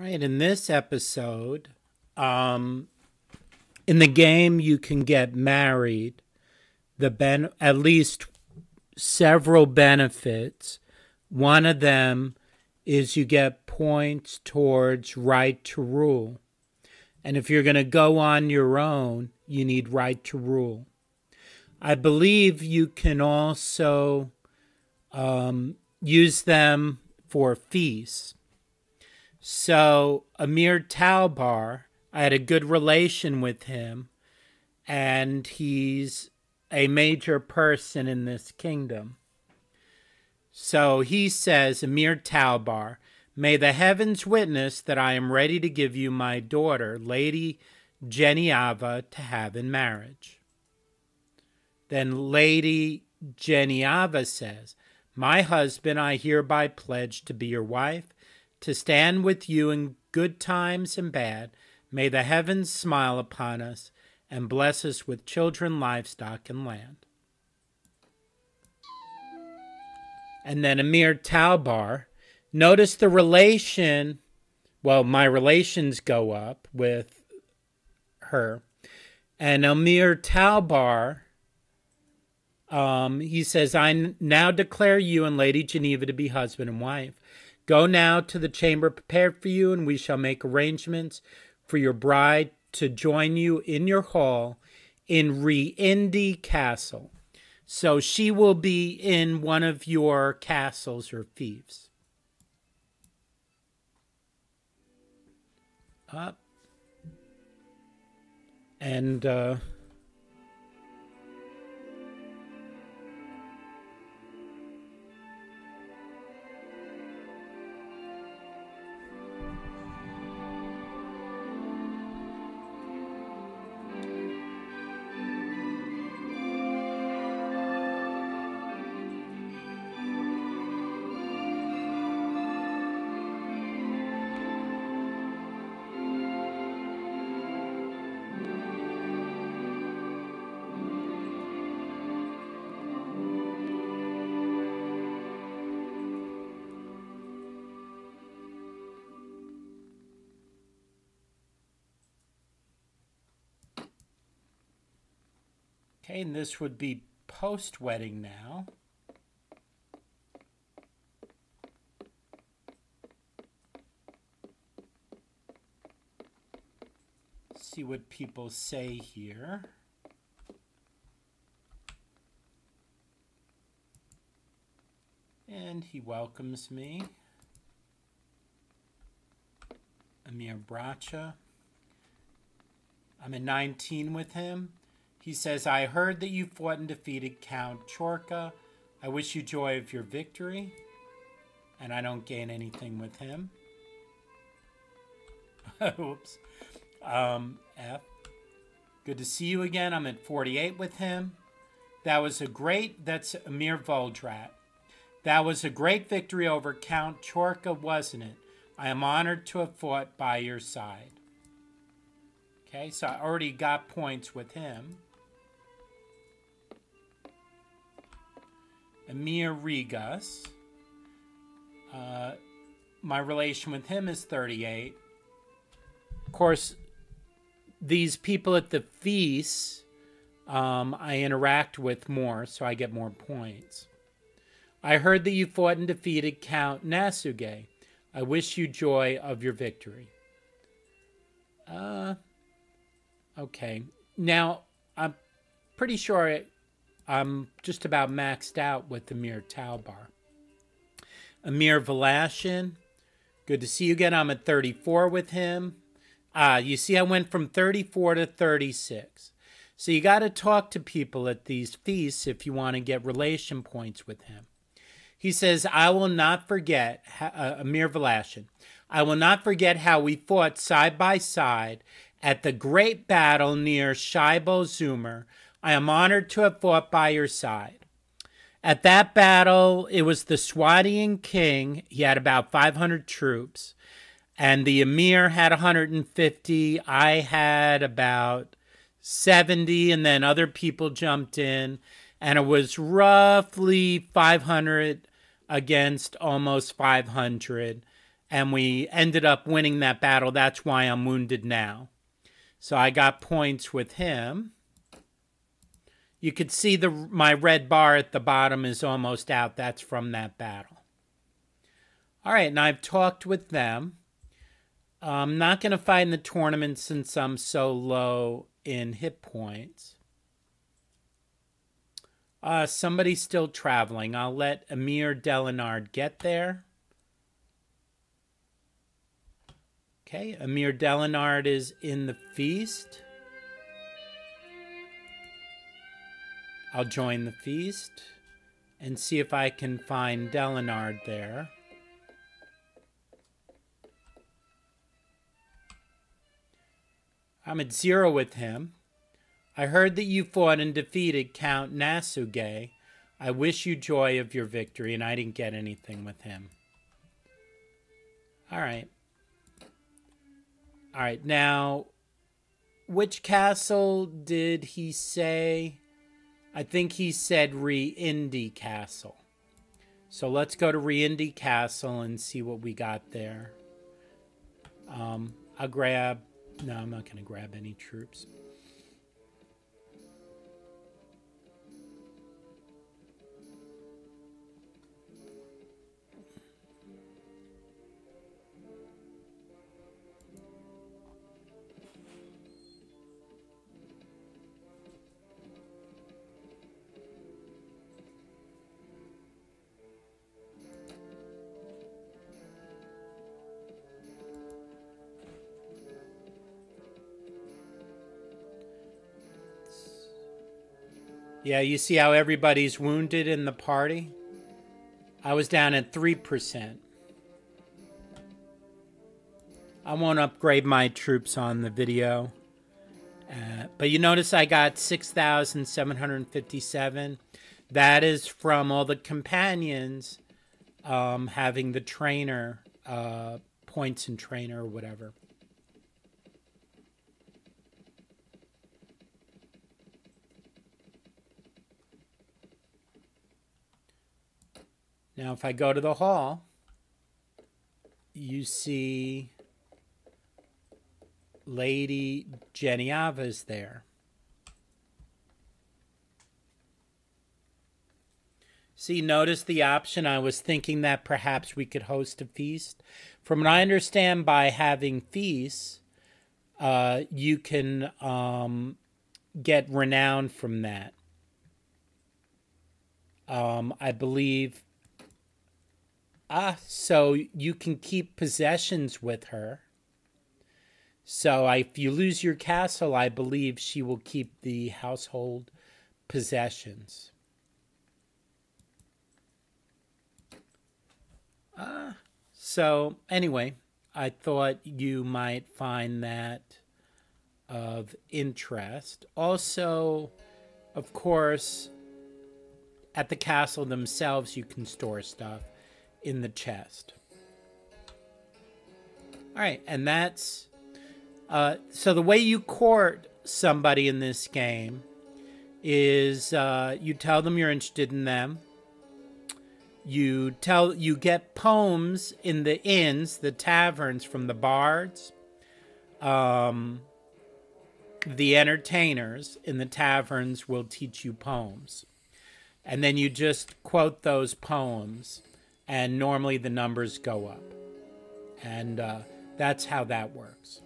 right, in this episode, um, in the game, you can get married. The ben at least several benefits. One of them is you get points towards right to rule. And if you're going to go on your own, you need right to rule. I believe you can also um, use them for feasts. So, Amir Talbar, I had a good relation with him, and he's a major person in this kingdom. So he says, Amir Talbar, may the heavens witness that I am ready to give you my daughter, Lady Geniava, to have in marriage. Then Lady Geniava says, My husband, I hereby pledge to be your wife, to stand with you in good times and bad. May the heavens smile upon us and bless us with children, livestock, and land. And then Amir Talbar. Notice the relation. Well, my relations go up with her. And Amir Talbar, um, he says, I now declare you and Lady Geniava to be husband and wife. Go now to the chamber prepared for you, and we shall make arrangements for your bride to join you in your hall in Reindi Castle. So she will be in one of your castles or fiefs. Up. And uh, Okay, and this would be post wedding now. See what people say here. And he welcomes me. Amir Bracha. I'm in 19 with him. He says, I heard that you fought and defeated Count Chorka. I wish you joy of your victory. And I don't gain anything with him. Oops. Um, F. Good to see you again. I'm at 48 with him. That was a great, that's Amir Voldrat. That was a great victory over Count Chorka, wasn't it? I am honored to have fought by your side. Okay, so I already got points with him. Amir Rigas. Uh, my relation with him is 38. Of course, these people at the feast um, I interact with more, so I get more points. I heard that you fought and defeated Count Nasuge. I wish you joy of your victory. Uh, okay. Now, I'm pretty sure I'm just about maxed out with Amir Talbar. Amir Velashin, good to see you again. I'm at 34 with him. Ah, you see, I went from 34 to 36. So you got to talk to people at these feasts if you want to get relation points with him. He says, I will not forget, uh, Amir Velashin, I will not forget how we fought side by side at the great battle near Shibal Zumr I am honored to have fought by your side. At that battle, it was the Swadian king. He had about 500 troops, and the emir had 150. I had about 70, and then other people jumped in, and it was roughly 500 against almost 500. and we ended up winning that battle. That's why I'm wounded now. So I got points with him. You could see the my red bar at the bottom is almost out. That's from that battle. All right, and I've talked with them. I'm not going to fight in the tournament since I'm so low in hit points. Uh, somebody's still traveling. I'll let Emir Delinard get there. Okay, Emir Delinard is in the feast. I'll join the feast and see if I can find Delinard there. I'm at zero with him. I heard that you fought and defeated Count Nasuge. I wish you joy of your victory, and I didn't get anything with him. All right. All right, now, which castle did he say? I think he said Reindi Castle. So let's go to Reindi Castle and see what we got there. Um, I'll grab... No, I'm not going to grab any troops. Yeah, you see how everybody's wounded in the party? I was down at 3%. I won't upgrade my troops on the video. Uh, but you notice I got 6,757. That is from all the companions um, having the trainer, uh, points and trainer or whatever. Now, if I go to the hall, you see Lady Geniava's there. See, notice the option. I was thinking that perhaps we could host a feast. From what I understand, by having feasts, uh, you can um, get renown from that. Um, I believe Ah, so you can keep possessions with her. So if you lose your castle, I believe she will keep the household possessions. Ah, so anyway, I thought you might find that of interest. Also, of course, at the castle themselves, you can store stuff in the chest. All right, and that's uh, so the way you court somebody in this game is uh, you tell them you're interested in them. You tell you get poems in the inns, the taverns from the bards, um, the entertainers in the taverns will teach you poems, and then you just quote those poems and normally the numbers go up. And uh, that's how that works.